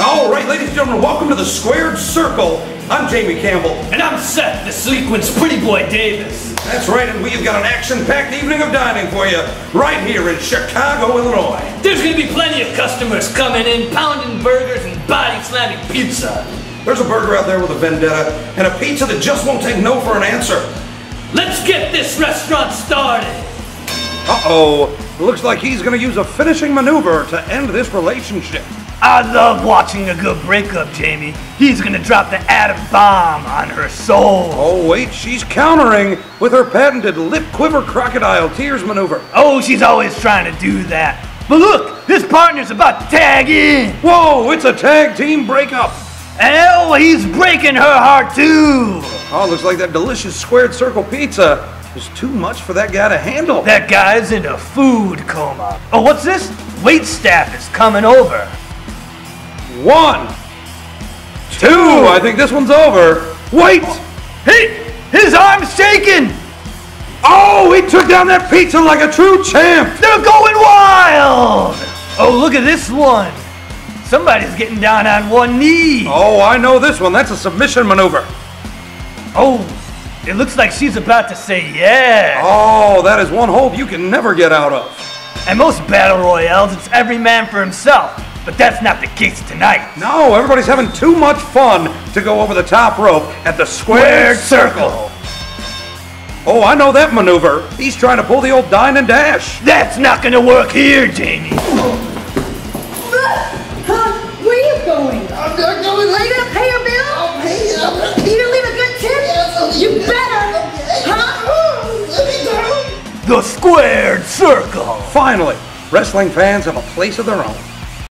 All right, ladies and gentlemen, welcome to the Squared Circle. I'm Jamie Campbell. And I'm Seth, the sequence pretty boy Davis. That's right, and we've got an action-packed evening of dining for you right here in Chicago, Illinois. There's gonna be plenty of customers coming in, pounding burgers and body slamming pizza. There's a burger out there with a vendetta and a pizza that just won't take no for an answer. Let's get this restaurant started. Uh-oh. Looks like he's gonna use a finishing maneuver to end this relationship. I love watching a good breakup, Jamie. He's gonna drop the atom bomb on her soul. Oh, wait, she's countering with her patented lip quiver crocodile tears maneuver. Oh, she's always trying to do that. But look, his partner's about to tag in. Whoa, it's a tag team breakup. Oh, he's breaking her heart too. Oh, looks like that delicious squared circle pizza is too much for that guy to handle. That guy's in a food coma. Oh, what's this? Wait staff is coming over. One, two. I think this one's over. Wait. Hey, his arm's shaking. Oh, he took down that pizza like a true champ. They're going wild. Oh, look at this one. Somebody's getting down on one knee. Oh, I know this one. That's a submission maneuver. Oh, it looks like she's about to say yeah. Oh, that is one hold you can never get out of. And most battle royales, it's every man for himself. But that's not the case tonight. No, everybody's having too much fun to go over the top rope at the squared circle. Oh, I know that maneuver. He's trying to pull the old dine and dash. That's not gonna work here, Jamie. Huh? Where are you going? I'm not going Are you gonna pay your bill? I'll pay you. I'm You gonna leave a good tip? Yes, You better. Huh? Let me down. The squared circle. Finally, wrestling fans have a place of their own.